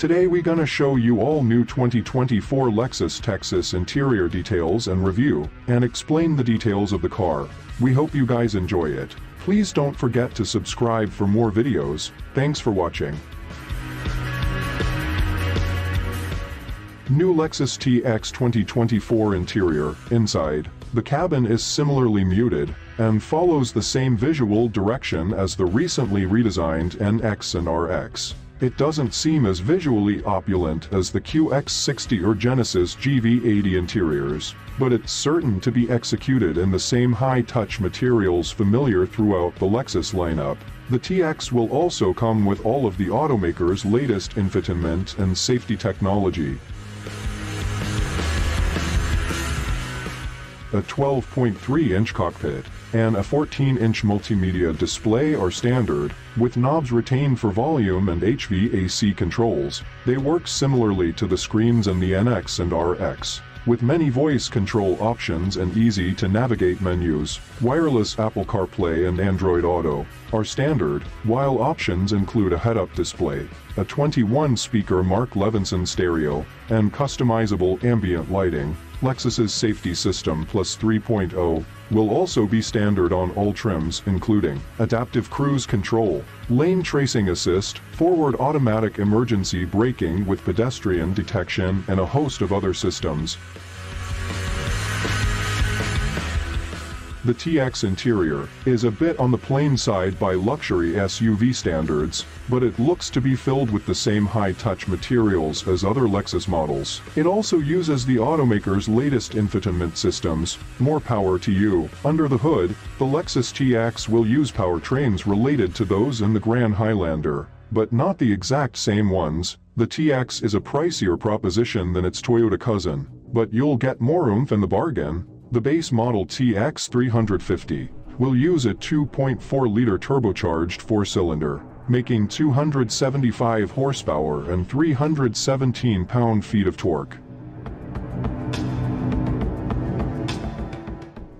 Today we gonna show you all new 2024 Lexus Texas interior details and review, and explain the details of the car. We hope you guys enjoy it. Please don't forget to subscribe for more videos. Thanks for watching. New Lexus TX 2024 interior, inside. The cabin is similarly muted, and follows the same visual direction as the recently redesigned NX and RX. It doesn't seem as visually opulent as the QX60 or Genesis GV80 interiors, but it's certain to be executed in the same high-touch materials familiar throughout the Lexus lineup. The TX will also come with all of the automaker's latest infotainment and safety technology, a 12.3-inch cockpit, and a 14-inch multimedia display are standard, with knobs retained for volume and HVAC controls. They work similarly to the screens in the NX and RX, with many voice control options and easy-to-navigate menus. Wireless Apple CarPlay and Android Auto are standard, while options include a head-up display, a 21-speaker Mark Levinson stereo, and customizable ambient lighting. Lexus's Safety System Plus 3.0 will also be standard on all trims including adaptive cruise control, lane tracing assist, forward automatic emergency braking with pedestrian detection and a host of other systems. The TX interior is a bit on the plain side by luxury SUV standards, but it looks to be filled with the same high-touch materials as other Lexus models. It also uses the automaker's latest infotainment systems. More power to you. Under the hood, the Lexus TX will use powertrains related to those in the Grand Highlander, but not the exact same ones. The TX is a pricier proposition than its Toyota cousin, but you'll get more oomph in the bargain. The base model TX350 will use a 2.4-liter turbocharged four-cylinder, making 275 horsepower and 317 pound-feet of torque.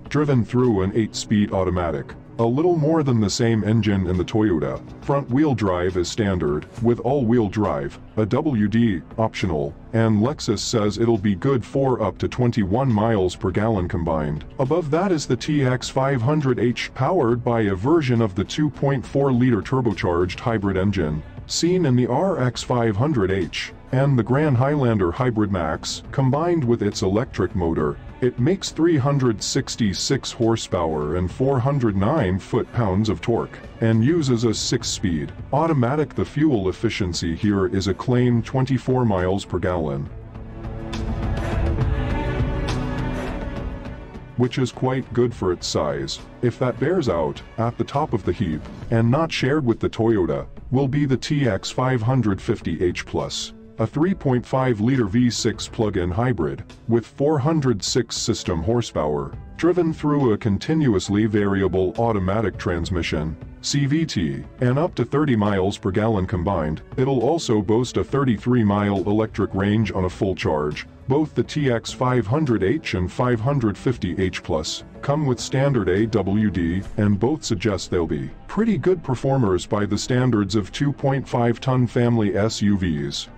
Driven through an 8-speed automatic, a little more than the same engine in the Toyota. Front-wheel drive is standard, with all-wheel drive, AWD, optional, and Lexus says it'll be good for up to 21 miles per gallon combined. Above that is the TX 500H powered by a version of the 2.4-liter turbocharged hybrid engine, seen in the RX 500H, and the Grand Highlander Hybrid Max, combined with its electric motor, it makes 366 horsepower and 409 foot-pounds of torque, and uses a 6-speed automatic. The fuel efficiency here is a claimed 24 miles per gallon. which is quite good for its size. If that bears out, at the top of the heap, and not shared with the Toyota, will be the TX 550H+, a 3.5-liter V6 plug-in hybrid, with 406 system horsepower, driven through a continuously variable automatic transmission, CVT, and up to 30 miles per gallon combined, it'll also boast a 33-mile electric range on a full charge. Both the TX 500H and 550H Plus come with standard AWD, and both suggest they'll be pretty good performers by the standards of 2.5-ton family SUVs.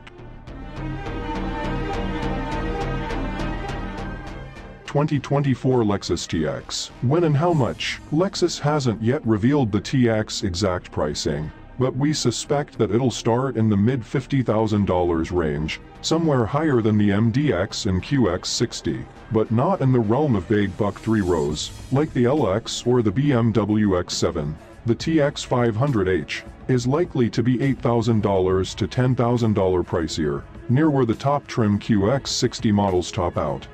2024 Lexus TX. When and how much? Lexus hasn't yet revealed the TX exact pricing, but we suspect that it'll start in the mid $50,000 range, somewhere higher than the MDX and QX60, but not in the realm of big buck three rows, like the LX or the BMW X7. The TX 500H is likely to be $8,000 to $10,000 pricier, near where the top trim QX60 models top out.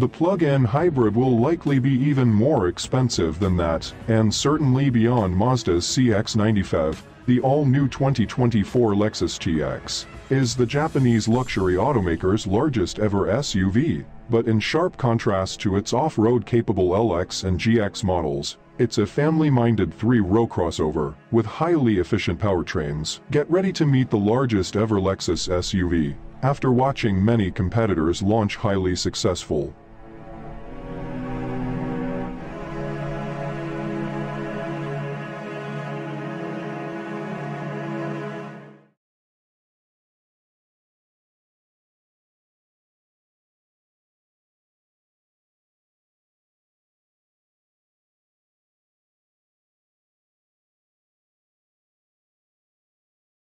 The plug-in hybrid will likely be even more expensive than that, and certainly beyond Mazda's CX-95, the all-new 2024 Lexus TX is the Japanese luxury automaker's largest ever SUV, but in sharp contrast to its off-road capable LX and GX models, it's a family-minded three-row crossover with highly efficient powertrains. Get ready to meet the largest ever Lexus SUV after watching many competitors launch highly successful